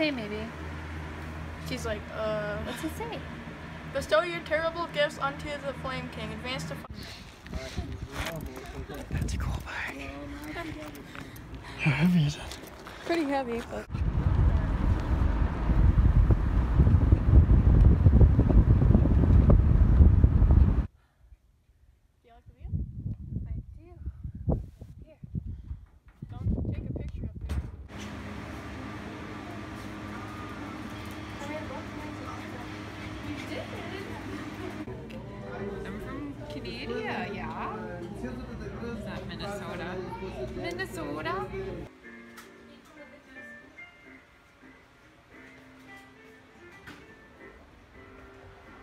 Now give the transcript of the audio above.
say, maybe? She's like, uh. What's it say? Bestow your terrible gifts unto the Flame King. Advance to. That's a cool bag. How heavy is it? Pretty heavy, but. Canada, yeah. Is that Minnesota? Minnesota?